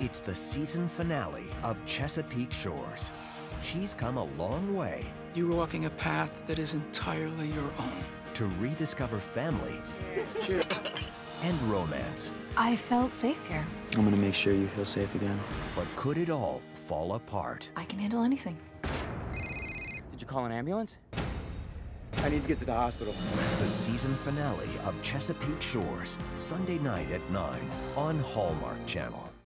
It's the season finale of Chesapeake Shores. She's come a long way You're walking a path that is entirely your own. to rediscover family and romance. I felt safe here. I'm gonna make sure you feel safe again. But could it all fall apart? I can handle anything. Did you call an ambulance? I need to get to the hospital. The season finale of Chesapeake Shores, Sunday night at 9 on Hallmark Channel.